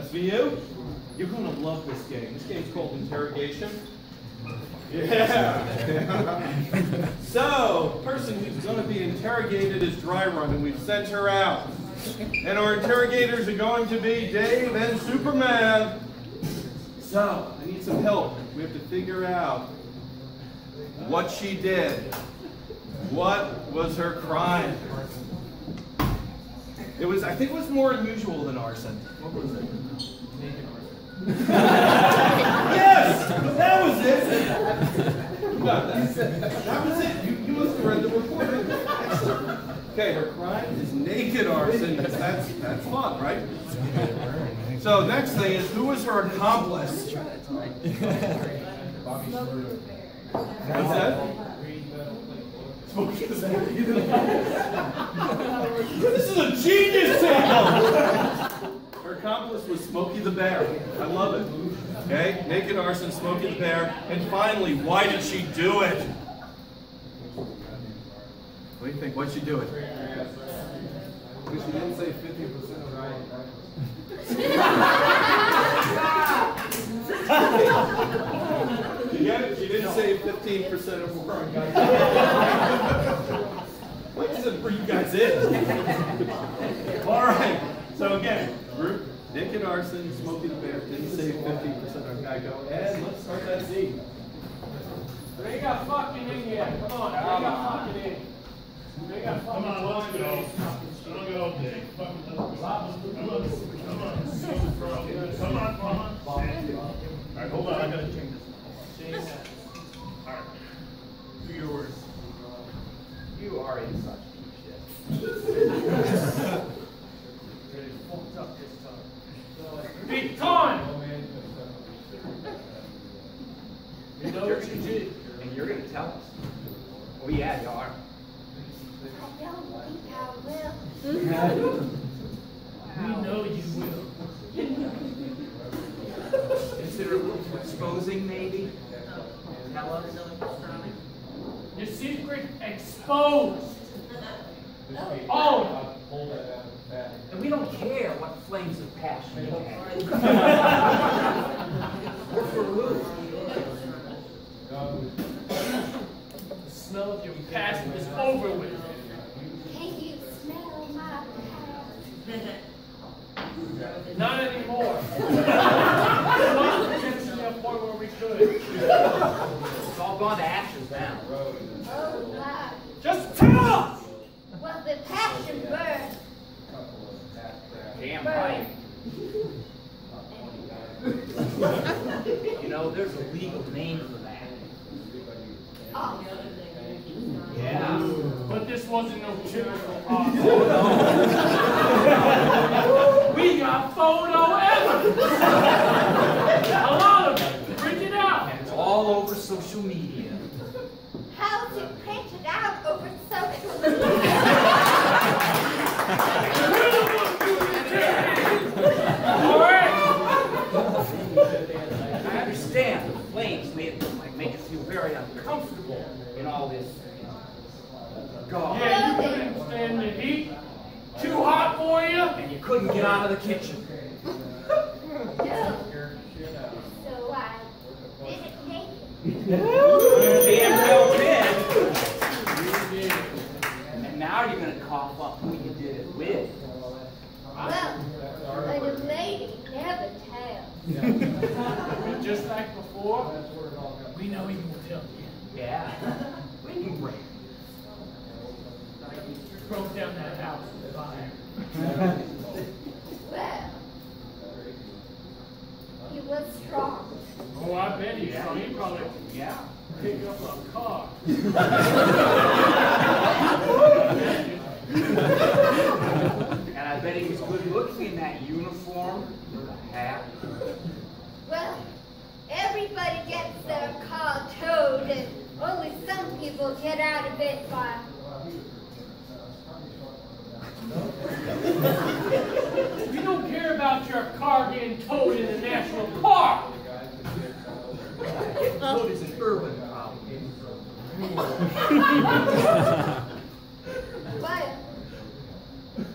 That's for you? You're gonna love this game. This game's called Interrogation. Yeah. so, person who's gonna be interrogated is Dry Run, and we've sent her out. And our interrogators are going to be Dave and Superman. So, I need some help. We have to figure out what she did. What was her crime? It was, I think it was more unusual than arson. What was it? arson yes! That was it! You got that. That was it. You, you must have read the report. Excellent. Okay, her crime is naked arson. That's, that's fun, right? So next thing is, who was her accomplice? What's that? This is a genius tale! Her accomplice was Smokey the Bear. I love it. Okay? Naked arson, Smokey the Bear. And finally, why did she do it? What do you think? Why'd she do it? Because she didn't say 50% right. You get it? She didn't say 15% of work. What is it for you guys in? All right. So again, group, and arson, Smokey the Bear, didn't save 15% of Geico. And let's start that scene. They got fucking in here. Come on, they got fucking in. They got fucking Come on, let's go. Don't go, Dave. Fucking let's go. Come on, come on. Come on, come on. All right, hold on, I gotta change this. All right. Do yours. You are in such deep shit. Big time. You know what you did. And you're gonna tell us. Oh yeah, you are. I don't think I will. We know you will. Consider exposing maybe? Tell us. Your secret exposed. Oh, And we don't care what flames of passion you have. We're for Lou. the smell of your passion is over with. Can you smell my past? Not anymore. We lost the tension at a point where we could. It's all gone to ashes now. Oh my. Just tell us. Well, the passion burned. Damn right. You know, there's a legal name for that. Oh, Yeah. But this wasn't no typical art. we got photo evidence. A lot of it. Print it out. And it's all over social media. how's it printed out over social media? All right. I understand the flames made it like make us feel very uncomfortable in all this. God. Yeah, you couldn't stand the heat. Too hot for you. And you couldn't get out of the kitchen. No. So I did it naked. Damn well did. And now you're gonna cough up who you did it with. Well, but a lady never tells. Just like before, we know you will tell you. Yeah. Ring break. Broke down that house with fire. Well, he was strong. Oh, I bet he's Yeah. strong. He probably Yeah. picked up a car. And I bet he was good looking in that uniform with a hat. Well, everybody gets their car towed, and only some people get out of it by. We don't care about your car getting towed in the national park. Getting towed is an urban but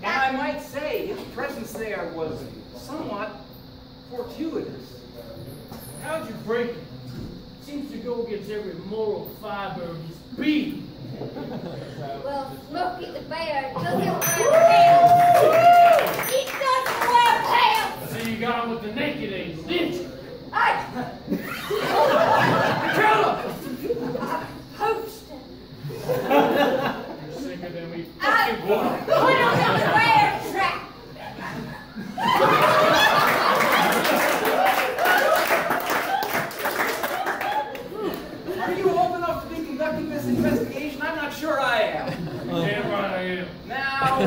and I might say his presence there was somewhat fortuitous. How'd you break it? Seems to go against every moral fiber of his being. well, Smokey the Bear doesn't wear pants. Investigation? I'm not sure I am. Damn right I am. Now,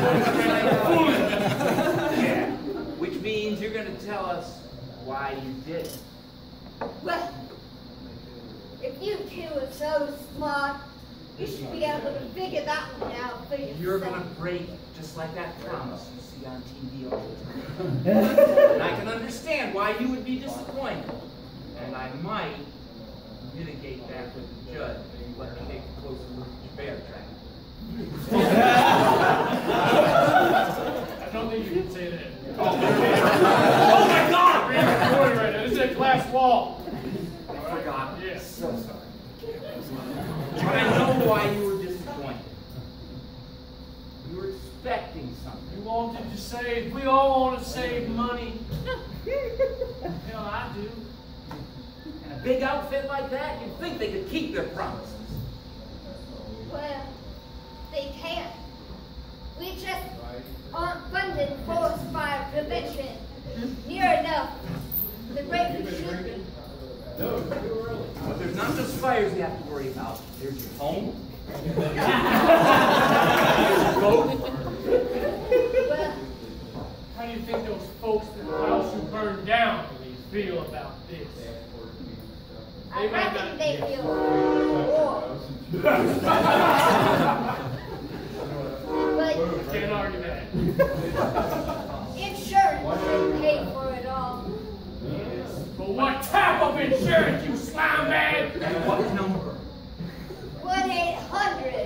yeah. Which means you're going to tell us why you did it. Well, if you two are so smart, you should be able to figure that one out for yourself. You're going to break just like that promise you see on TV all the time. and I can understand why you would be disappointed. And I might mitigate that with the judge if you let me take a closer look at your bear trap. I don't think you can say that. Oh my God! The recording right now. This is a glass wall. I forgot. Yes. So sorry. But I know why you were disappointed. You were expecting something. You wanted to save, we all want to save money. Hell, I do. And a big outfit like that, you'd think they could keep their promises. Well, they can't. We just aren't funded forest fire prevention near enough. The rate we should be. But there's not just fires you have to worry about. There's your home. There's your boat. Well, How do you think those folks in the house you burned down feel about this? I They might reckon not- they feel war. But Can't argue that. insurance should pay for it all. But what type of insurance, you slime man? And what number? One eight hundred.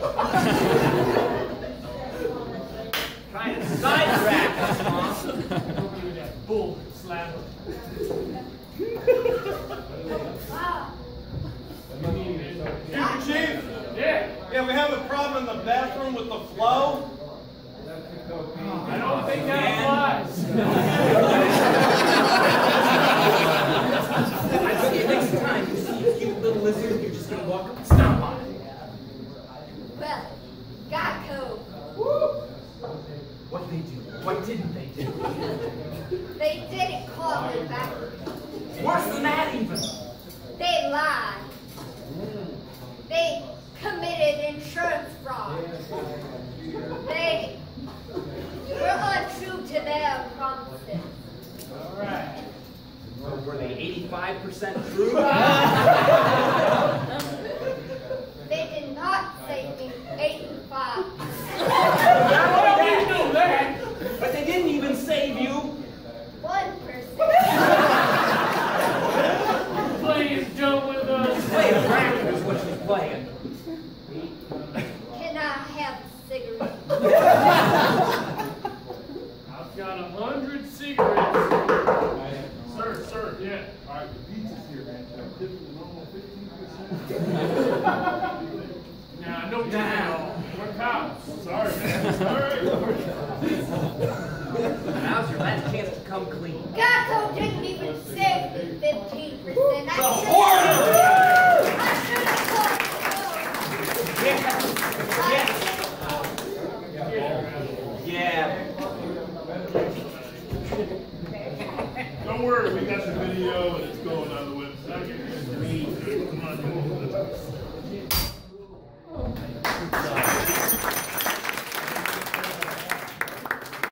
Trying to sidetrack us, huh? Don't give me that bull, slammer. Wow. Chief, Yeah, yeah, we have a problem in the bathroom with the flow. I don't think that applies. I bet you next time you see a cute little lizard, you're just gonna walk up and stomp on it. Well, Geico, What did they do? What didn't they do? they didn't call me back. Worse than that, even. They lied. They committed insurance fraud. They were untrue to their promises. All right. Or were they 85% true? They did not save me 85. Well, we knew that. but they didn't even save you. One percent. Playing dumb with us. Playing racket is what she's playing. Can I have a cigarette? I've got a hundred cigarettes. Sir, sir, yeah. All right, the pizza's here, man. Can I tip you the normal fifteen percent? Nah, no down. We're cops. Sorry, man. All right. Now's your last chance to come clean. Geico didn't even save me 15%. The should horror! I should have Yeah.